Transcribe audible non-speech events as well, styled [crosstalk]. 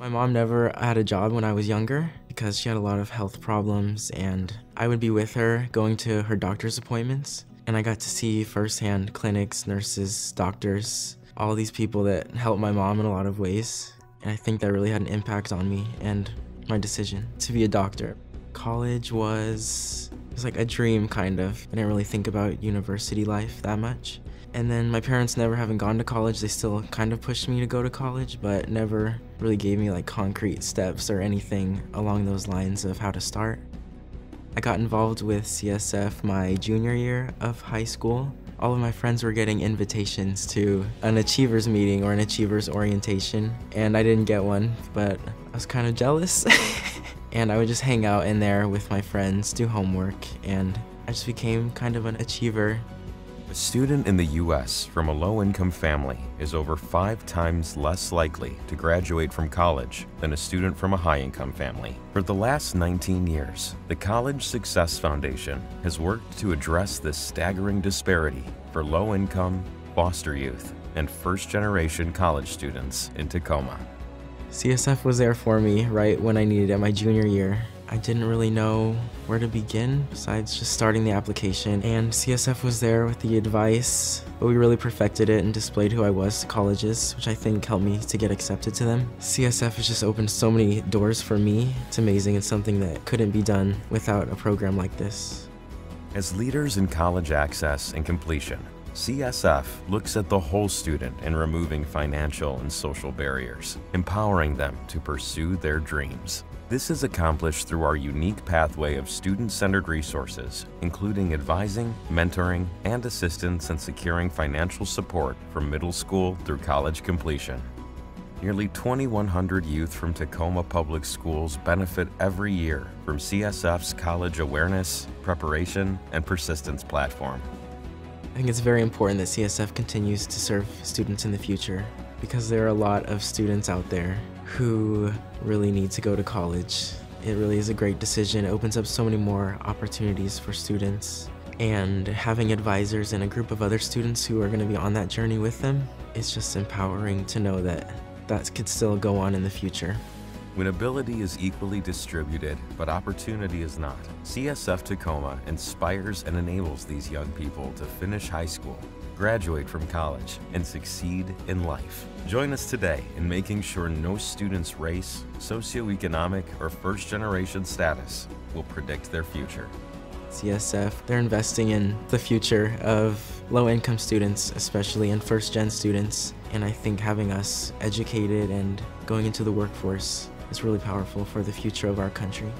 My mom never had a job when I was younger because she had a lot of health problems and I would be with her going to her doctor's appointments and I got to see firsthand clinics, nurses, doctors, all these people that helped my mom in a lot of ways. And I think that really had an impact on me and my decision to be a doctor. College was, was like a dream, kind of. I didn't really think about university life that much. And then my parents never having gone to college, they still kind of pushed me to go to college, but never really gave me like concrete steps or anything along those lines of how to start. I got involved with CSF my junior year of high school. All of my friends were getting invitations to an achievers meeting or an achievers orientation, and I didn't get one, but I was kind of jealous. [laughs] and I would just hang out in there with my friends, do homework, and I just became kind of an achiever a student in the U.S. from a low-income family is over five times less likely to graduate from college than a student from a high-income family. For the last 19 years, the College Success Foundation has worked to address this staggering disparity for low-income, foster youth, and first-generation college students in Tacoma. CSF was there for me right when I needed it my junior year. I didn't really know where to begin besides just starting the application and CSF was there with the advice but we really perfected it and displayed who I was to colleges which I think helped me to get accepted to them. CSF has just opened so many doors for me. It's amazing. It's something that couldn't be done without a program like this. As leaders in college access and completion, CSF looks at the whole student in removing financial and social barriers, empowering them to pursue their dreams. This is accomplished through our unique pathway of student-centered resources, including advising, mentoring, and assistance in securing financial support from middle school through college completion. Nearly 2,100 youth from Tacoma Public Schools benefit every year from CSF's college awareness, preparation, and persistence platform. I think it's very important that CSF continues to serve students in the future because there are a lot of students out there who really need to go to college. It really is a great decision. It opens up so many more opportunities for students. And having advisors and a group of other students who are going to be on that journey with them is just empowering to know that that could still go on in the future. When ability is equally distributed, but opportunity is not, CSF Tacoma inspires and enables these young people to finish high school graduate from college, and succeed in life. Join us today in making sure no student's race, socioeconomic, or first generation status will predict their future. CSF, they're investing in the future of low income students, especially in first gen students. And I think having us educated and going into the workforce is really powerful for the future of our country.